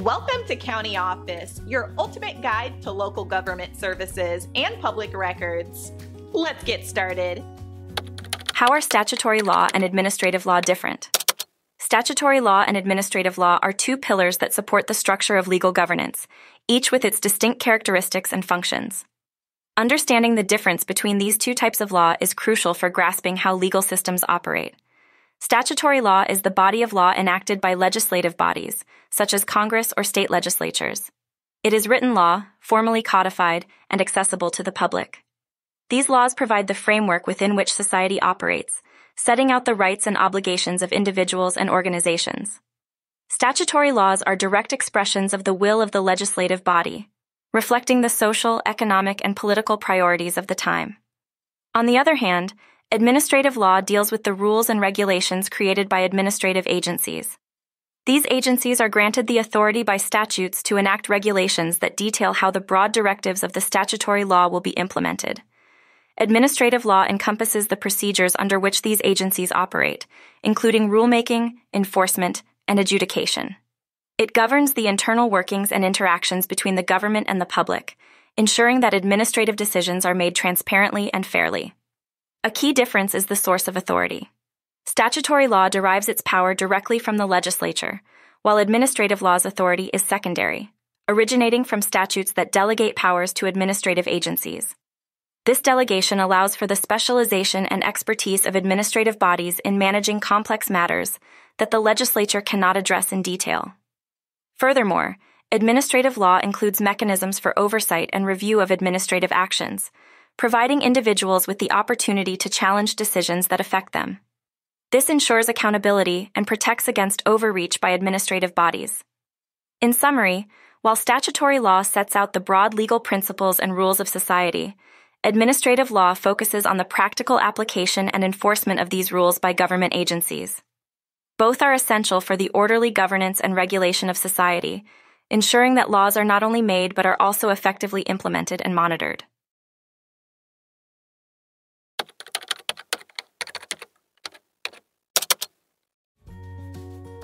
Welcome to County Office, your ultimate guide to local government services and public records. Let's get started. How are statutory law and administrative law different? Statutory law and administrative law are two pillars that support the structure of legal governance, each with its distinct characteristics and functions. Understanding the difference between these two types of law is crucial for grasping how legal systems operate. Statutory law is the body of law enacted by legislative bodies, such as Congress or state legislatures. It is written law, formally codified, and accessible to the public. These laws provide the framework within which society operates, setting out the rights and obligations of individuals and organizations. Statutory laws are direct expressions of the will of the legislative body, reflecting the social, economic, and political priorities of the time. On the other hand, Administrative law deals with the rules and regulations created by administrative agencies. These agencies are granted the authority by statutes to enact regulations that detail how the broad directives of the statutory law will be implemented. Administrative law encompasses the procedures under which these agencies operate, including rulemaking, enforcement, and adjudication. It governs the internal workings and interactions between the government and the public, ensuring that administrative decisions are made transparently and fairly. A key difference is the source of authority. Statutory law derives its power directly from the legislature, while administrative law's authority is secondary, originating from statutes that delegate powers to administrative agencies. This delegation allows for the specialization and expertise of administrative bodies in managing complex matters that the legislature cannot address in detail. Furthermore, administrative law includes mechanisms for oversight and review of administrative actions, providing individuals with the opportunity to challenge decisions that affect them. This ensures accountability and protects against overreach by administrative bodies. In summary, while statutory law sets out the broad legal principles and rules of society, administrative law focuses on the practical application and enforcement of these rules by government agencies. Both are essential for the orderly governance and regulation of society, ensuring that laws are not only made but are also effectively implemented and monitored.